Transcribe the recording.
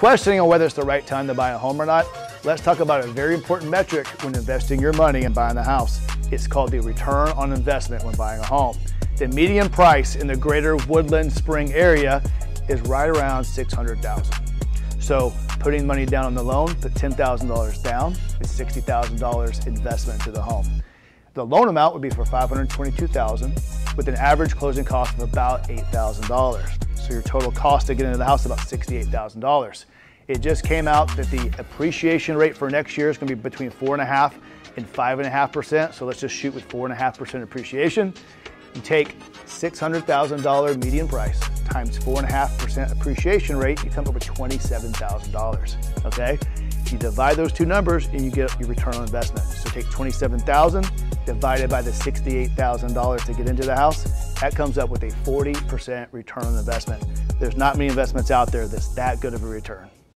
questioning on whether it's the right time to buy a home or not, let's talk about a very important metric when investing your money and buying a house. It's called the return on investment when buying a home. The median price in the greater Woodland Spring area is right around 600,000. So putting money down on the loan, put $10,000 down, it's $60,000 investment into the home. The loan amount would be for 522,000 with an average closing cost of about $8,000. So your total cost to get into the house is about $68,000. It just came out that the appreciation rate for next year is gonna be between four and a half and five and a half percent. So let's just shoot with four and a half percent appreciation. You take $600,000 median price times four and a half percent appreciation rate, you come up with $27,000, okay? You divide those two numbers and you get your return on investment. So take 27,000 divided by the $68,000 to get into the house, that comes up with a 40% return on investment. There's not many investments out there that's that good of a return.